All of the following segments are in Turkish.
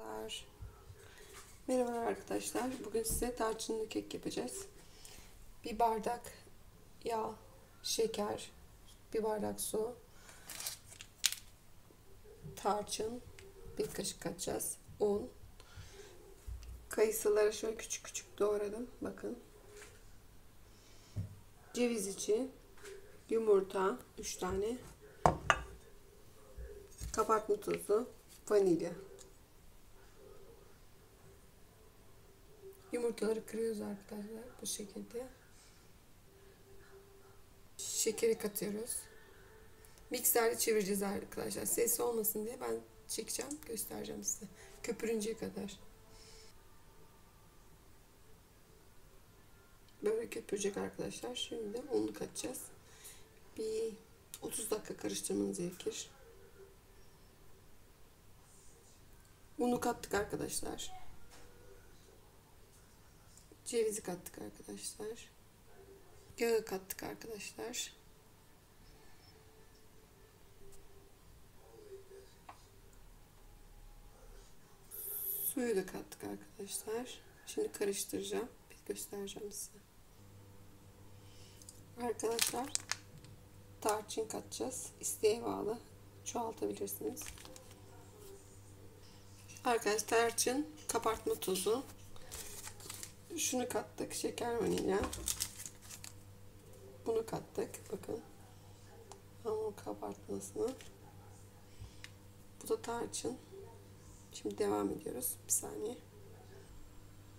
Merhabalar. Merhabalar arkadaşlar. Bugün size tarçınlı kek yapacağız. Bir bardak yağ, şeker, bir bardak su, tarçın, bir kaşık katacağız, un. Kayısıları şöyle küçük küçük doğradım. Bakın. Ceviz içi, yumurta 3 tane, kabartma tozu, vanilya. Yumurtaları kırıyoruz arkadaşlar bu şekilde. Şekeri katıyoruz. Mikserle çevireceğiz arkadaşlar. Ses olmasın diye ben çekeceğim, göstereceğim size. Köpürünceye kadar. Böyle köpürecek arkadaşlar. Şimdi de unu katacağız. Bir 30 dakika karıştırmanız gerekir. Unu kattık arkadaşlar. Cevizi kattık arkadaşlar. Yağı kattık arkadaşlar. Suyu da kattık arkadaşlar. Şimdi karıştıracağım. Bir göstereceğim size. Arkadaşlar tarçın katacağız. İsteğe bağlı. Çoğaltabilirsiniz. Arkadaşlar tarçın, kabartma tozu, şunu kattık. Şeker vanilya. Bunu kattık. Bakın. Hamur kabartmasını. Bu da tarçın. Şimdi devam ediyoruz. Bir saniye.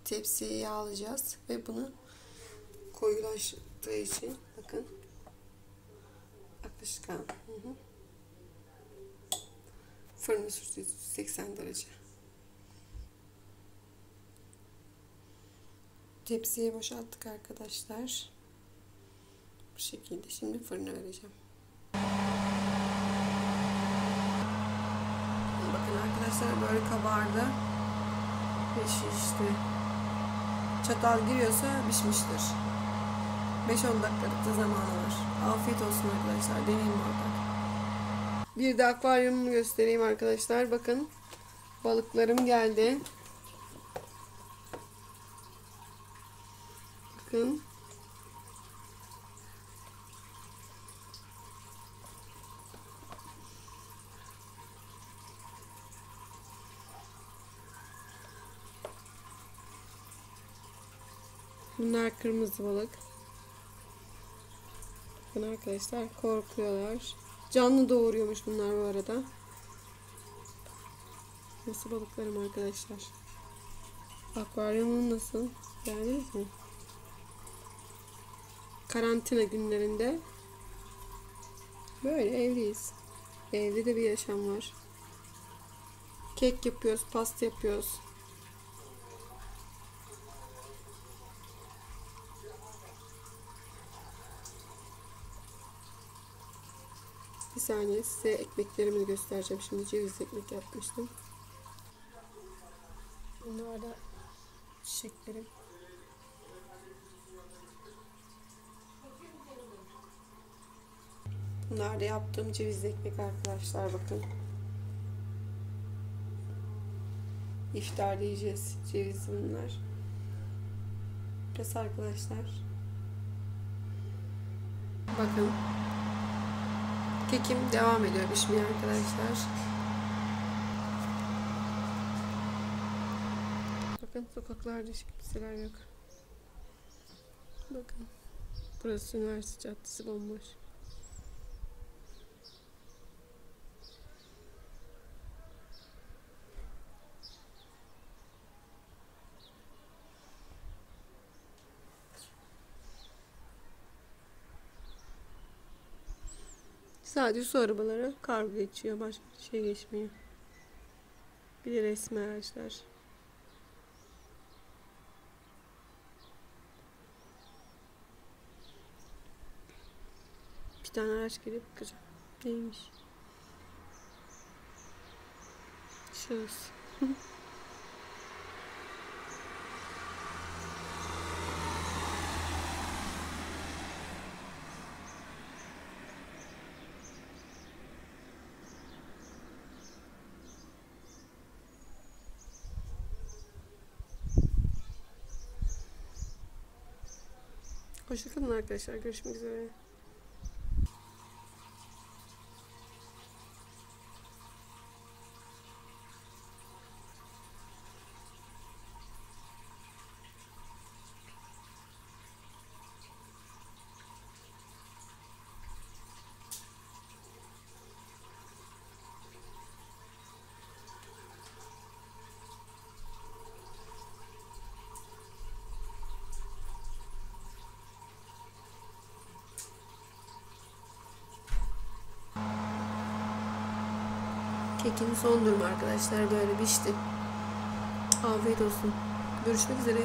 Tepsiye yağlayacağız ve bunu koyulaştığı için bakın akışkan. Hı hı. Fırın 180 derece. Tepsiye boşalttık arkadaşlar. Bu şekilde şimdi fırına vereceğim. Bakın arkadaşlar böyle kabardı. Ve şişti. Çatal giriyorsa pişmiştir. 5-10 dakikalık da zamanı var. Afiyet olsun arkadaşlar. Deneyin muhakkak. Bir de akvaryumumu göstereyim arkadaşlar. Bakın balıklarım geldi. Bakın. Bunlar kırmızı balık. Bakın arkadaşlar korkuyorlar. Canlı doğuruyormuş bunlar bu arada. Nasıl balıklarım arkadaşlar. Akvaryumun nasıl? Beğendiniz mi? Karantina günlerinde böyle evliyiz. Evde de bir yaşam var. Kek yapıyoruz, pasta yapıyoruz. Bir saniye size ekmeklerimi göstereceğim. Şimdi ceviz ekmek yapmıştım. Bunlar da çiçeklerim. Bunlar da yaptığım ceviz ekmek arkadaşlar bakın. İftarda yiyeceğiz ceviz bunlar. Biraz arkadaşlar. Bakın. Kekim devam ediyor pişmeye arkadaşlar. Bakın sokaklarda hiç kimseler yok. Bakın. Burası üniversite caddesi bomboş. Sadece su arabaları kargo geçiyor. Başka bir şey geçmiyor. Bir de resmi araçlar. Bir tane araç gelip bakacağım. Neymiş? Şahıs. Hoşçakalın arkadaşlar. Görüşmek üzere. Kekin son durumu arkadaşlar böyle pişti. Afiyet olsun. Görüşmek üzere.